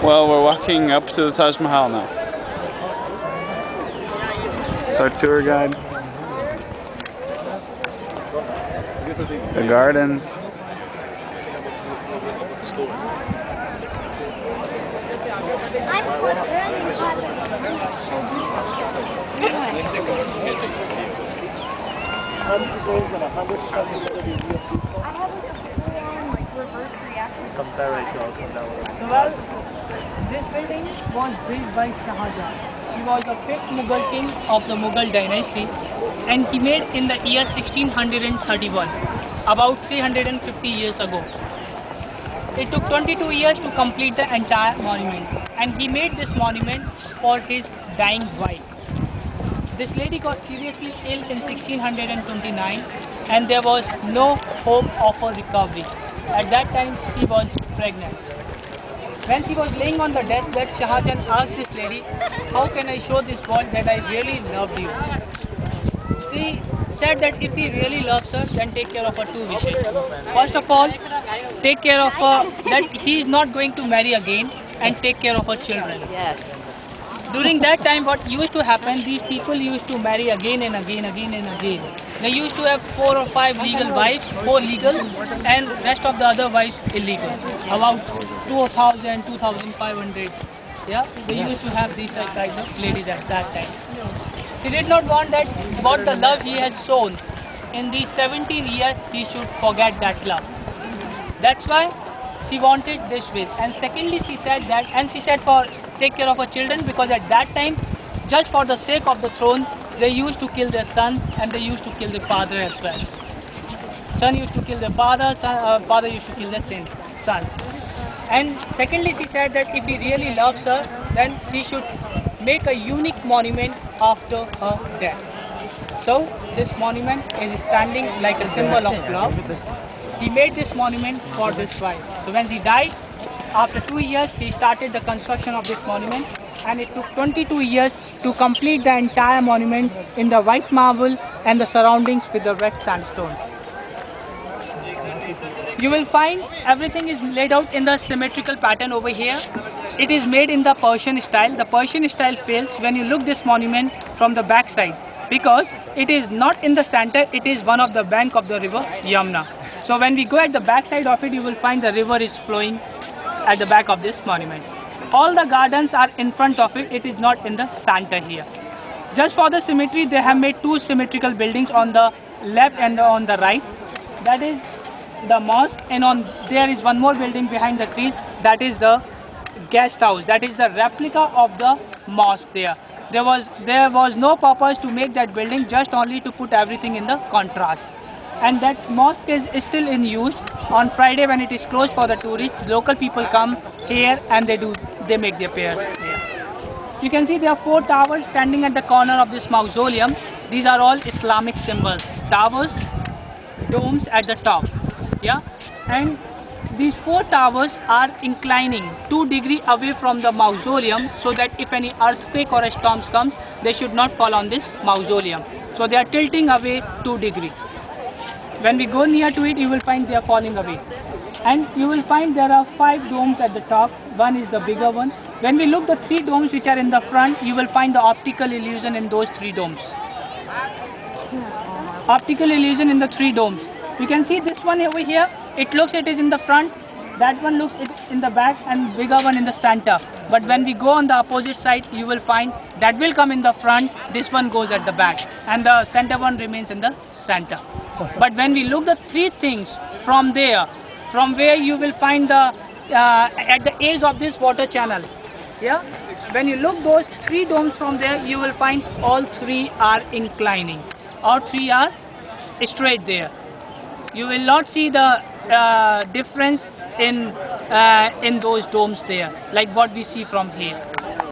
Well, we're walking up to the Taj Mahal now. It's our tour guide. The gardens. Well, this building was built by Shah Jahan. He was the fifth Mughal king of the Mughal dynasty and he made in the year 1631, about 350 years ago. It took 22 years to complete the entire monument and he made this monument for his dying wife. This lady got seriously ill in 1629 and there was no hope of her recovery. At that time she was pregnant. When she was laying on the deathbed, Shah Jahan asked this lady, how can I show this world that I really loved you? She said that if he really loves her, then take care of her two wishes. First of all, take care of her that he is not going to marry again and take care of her children. Yes. During that time, what used to happen, these people used to marry again and again, again and again. They used to have four or five legal wives, four legal, and rest of the other wives illegal. About 2,000, 2,500. Yeah, they used to have these type- types of ladies at that time. She did not want that what the love he has shown in these 17 years, he should forget that love. That's why she wanted this way. And secondly, she said that, and she said for take care of her children because at that time, just for the sake of the throne, they used to kill their son and they used to kill their father as well. Son used to kill their father, son, uh, father used to kill their son, sons. And secondly, she said that if he really loves her, then he should make a unique monument after her death. So this monument is standing like a symbol of love. He made this monument for this wife. So when she died, after two years, he started the construction of this monument and it took 22 years to complete the entire monument in the white marble and the surroundings with the red sandstone. You will find everything is laid out in the symmetrical pattern over here. It is made in the Persian style. The Persian style fails when you look this monument from the back side because it is not in the center, it is one of the bank of the river Yamuna. So when we go at the back side of it, you will find the river is flowing at the back of this monument. All the gardens are in front of it, it is not in the center here. Just for the symmetry, they have made two symmetrical buildings on the left and on the right. That is the mosque, and on there is one more building behind the trees. That is the guest house. That is the replica of the mosque there. There was there was no purpose to make that building, just only to put everything in the contrast. And that mosque is still in use. On Friday when it is closed for the tourists, local people come here and they do they make their prayers there. You can see there are four towers standing at the corner of this mausoleum. These are all Islamic symbols. Towers, domes at the top. Yeah, and these four towers are inclining two degree away from the mausoleum so that if any earthquake or a storm comes, they should not fall on this mausoleum. So they are tilting away two degree. When we go near to it, you will find they are falling away. And you will find there are five domes at the top. One is the bigger one. When we look the three domes which are in the front, you will find the optical illusion in those three domes. Optical illusion in the three domes. You can see this one over here. It looks it is in the front. That one looks in the back and bigger one in the center. But when we go on the opposite side, you will find that will come in the front. This one goes at the back, and the center one remains in the center. But when we look the three things from there, from where you will find the uh, at the edge of this water channel, yeah. When you look those three domes from there, you will find all three are inclining. All three are straight there. You will not see the uh, difference in uh, in those domes there, like what we see from here.